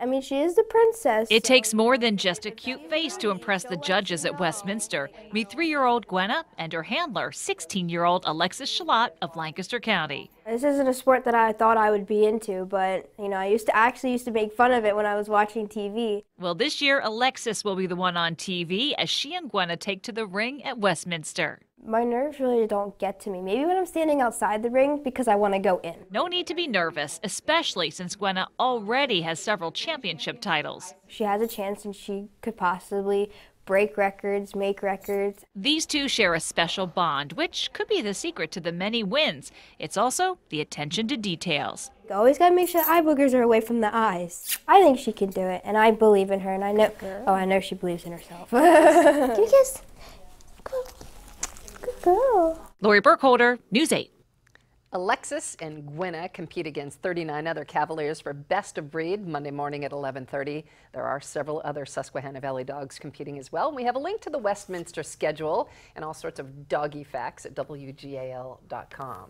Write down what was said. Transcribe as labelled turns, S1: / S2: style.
S1: I mean, she is the princess.
S2: It takes more than just a cute face to impress the judges at Westminster. Meet three year old Gwenna and her handler, 16 year old Alexis Shalott of Lancaster County.
S1: This isn't a sport that I thought I would be into, but you know, I used to actually used to make fun of it when I was watching TV.
S2: Well, this year Alexis will be the one on TV as she and Gwenna take to the ring at Westminster.
S1: My nerves really don't get to me. Maybe when I'm standing outside the ring because I want to go in.
S2: No need to be nervous, especially since Gwenna already has several championship titles.
S1: She has a chance and she could possibly break records, make records.
S2: These two share a special bond, which could be the secret to the many wins. It's also the attention to details.
S1: You always gotta make sure eye boogers are away from the eyes. I think she can do it, and I believe in her, and I know. Oh, I know she believes in herself. Give me a kiss.
S2: Lori Burkholder, News 8.
S3: Alexis and Gwenna compete against 39 other Cavaliers for Best of Breed Monday morning at 11:30. There are several other Susquehanna Valley dogs competing as well. We have a link to the Westminster schedule and all sorts of doggy facts at wgal.com.